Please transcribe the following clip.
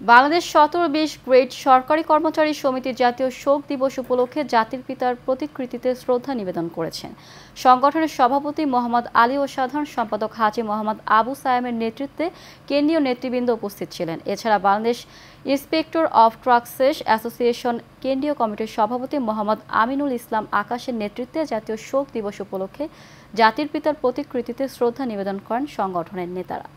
বাংলাদেশ সতেরো বিশ গ্রেড সরকারি কর্মচারী সমিতির জাতীয় শোক দিবস উপলক্ষে জাতির পিতার প্রতিকৃতিতে শ্রদ্ধা নিবেদন করেছেন। সংগঠনের সভাপতি মোহাম্মদ আলী ও সাধারণ সম্পাদক হাজি মোহাম্মদ আবু সায়েমের নেতৃত্বে কেন্দ্রীয় নেতৃবৃন্দ উপস্থিত ছিলেন। এছাড়া Bangladesh inspector of taxes association কেন্দ্রীয় কমিটির সভাপতি মোহাম্মদ আমিনুল ইসলাম আকাশের নেতৃত্বে জাতীয় শোক দিবস উপলক্ষে জাতির পিতার প্রতিকৃতিতে শ্রদ্ধা নিবেদন করেন সংগঠনের নেতারা।